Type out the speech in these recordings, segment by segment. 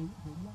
hiểu hiểu lắm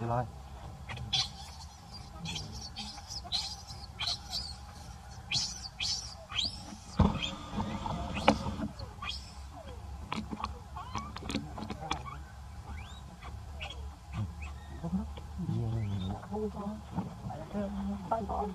tôi thôi Bye.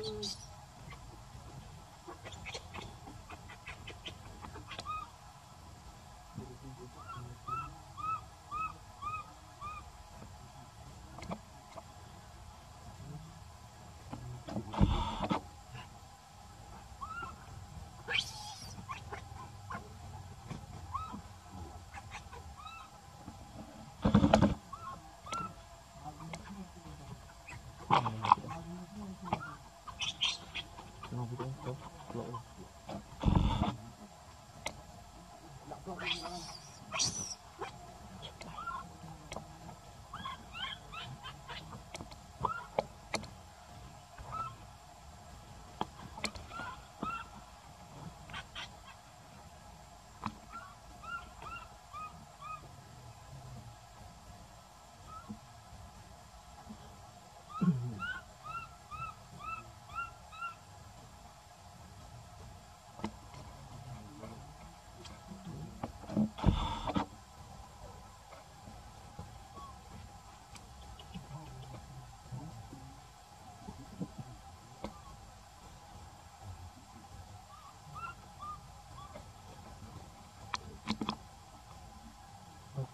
Ooh. Oh, my God.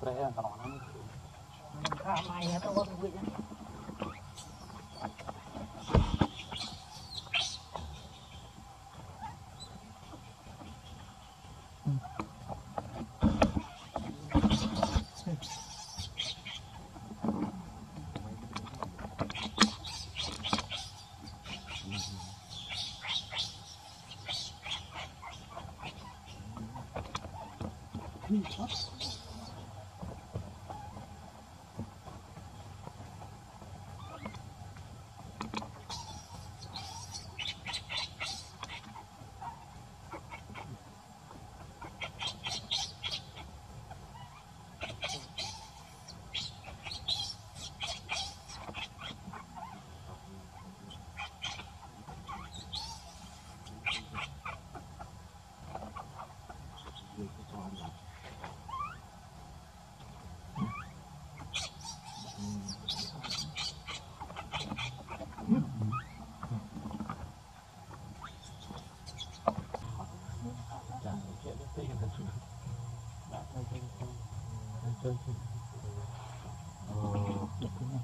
Prayer Oops.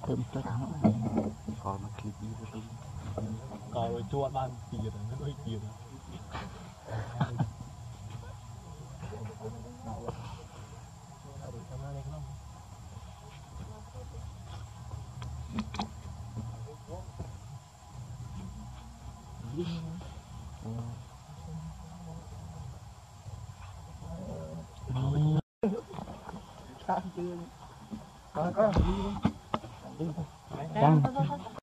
Duitnya. Thơm phết lắm. Còn nó kịp đi với tôi. Rồi chua ban tiền rồi, nó đôi 来走走